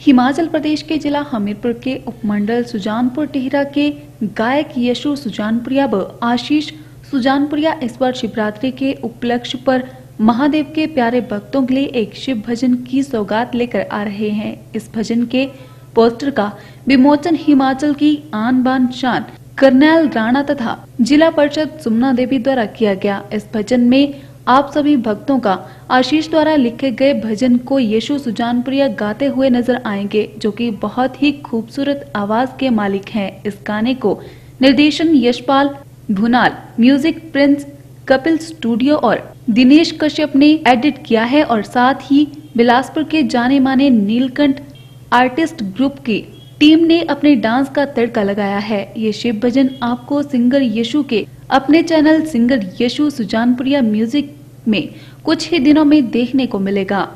हिमाचल प्रदेश के जिला हमीरपुर के उपमंडल सुजानपुर टिहरा के गायक यशु सुजानपुरिया व आशीष सुजानपुरिया इस बार शिवरात्रि के उपलक्ष्य पर महादेव के प्यारे भक्तों के लिए एक शिव भजन की सौगात लेकर आ रहे हैं। इस भजन के पोस्टर का विमोचन हिमाचल की आन बान शान, करनैल राणा तथा जिला परिषद सुमना देवी द्वारा किया गया। इस भजन में आप सभी भक्तों का आशीष द्वारा लिखे गए भजन को यीशु सुजानप्रिया गाते हुए नज़र आएँगे, जो कि बहुत ही खूबसूरत आवाज़ के मालिक हैं। इस गाने को निर्देशन Yashpal Bhunal, music prince Kapil studio और दिनेश कश्यप ने एडिट किया है और साथ ही बिलासपुर के जाने माने नीलकंठ आर्टिस्ट ग्रुप की टीम ने अपने डांस का तड़का लगाया है। ये शिव भजन आपको सिंगर यशु के अपने channel singer Yashu Sujanpuria music में कुछ ही दिनों में देखने को मिलेगा।